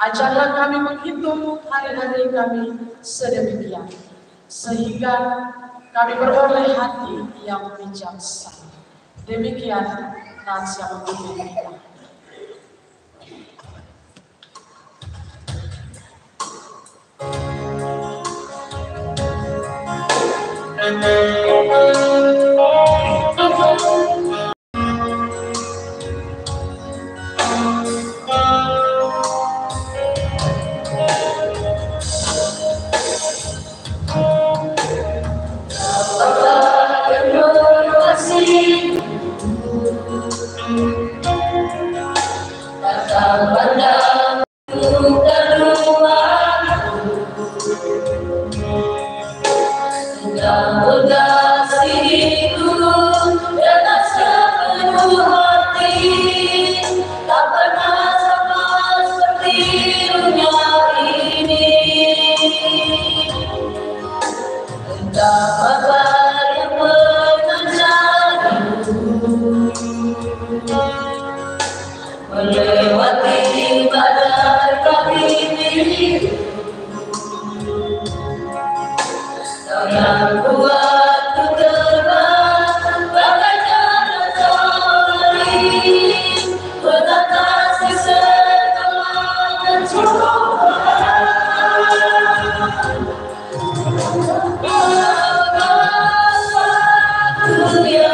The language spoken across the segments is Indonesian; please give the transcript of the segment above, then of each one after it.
Ajarlah kami menghitung hari-hari kami sedemikian, sehingga kami beroleh hati yang bijaksana. Demikian nats yang kita. Baba. Oh,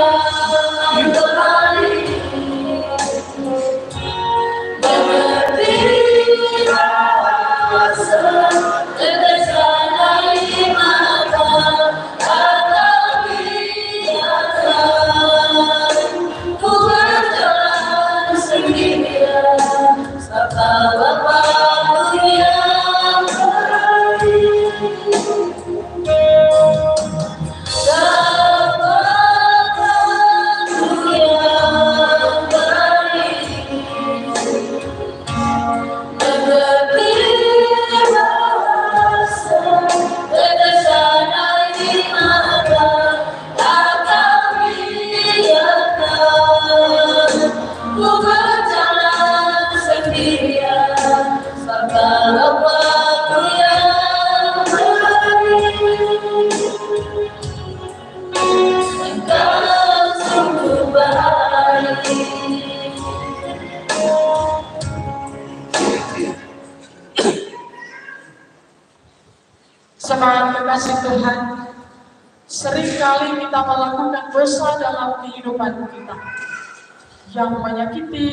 Semangat kekasih Tuhan, sering kali kita melakukan dosa dalam kehidupan kita yang menyakiti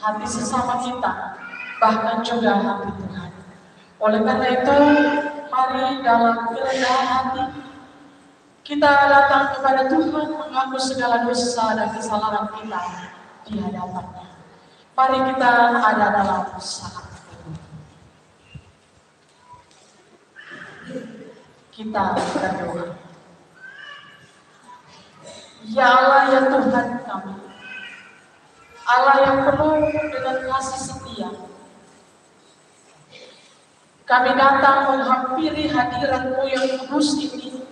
hati sesama kita, bahkan juga hati Tuhan. Oleh karena itu, mari dalam kerendahan hati kita datang kepada Tuhan mengaku segala dosa dan kesalahan kita di hadapannya. Mari kita ada dalam saat kita berdoa. Ya Allah ya Tuhan kami, Allah yang penuh dengan kasih setia. Kami datang menghampiri hadiratmu yang kudus ini.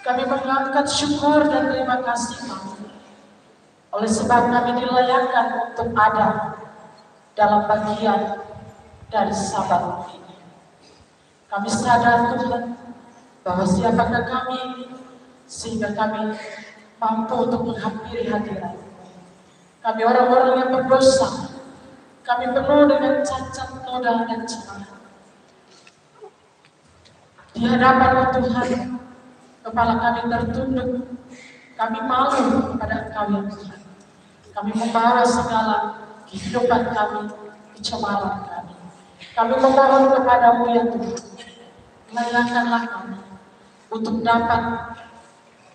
Kami mengangkat syukur dan terima kasih kami. Oleh sebab kami dilayakkan untuk ada dalam bagian dari sabat ini. Kami sadar Tuhan bahwa siapakah kami sehingga kami mampu untuk menghampiri hadirat. Kami orang-orang yang berdosa, kami penuh dengan cacat, noda, dan celah. Di hadapan Tuhan, kepala kami tertunduk, kami malu pada Engkau ya Tuhan. Kami membawa segala kehidupan kami, kecemaran kami. Kami memohon kepadamu ya Tuhan, layakkanlah kami untuk dapat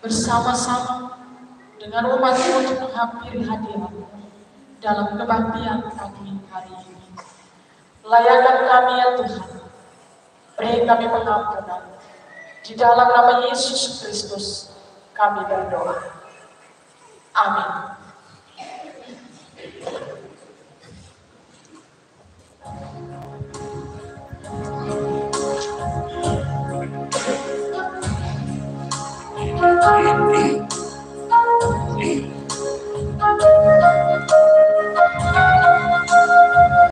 bersama-sama dengan umat untuk menghampiri hadirat dalam kebaktian pagi hari ini. Layakkan kami ya Tuhan, beri kami pengampunan. Di dalam nama Yesus Kristus kami berdoa. Amin.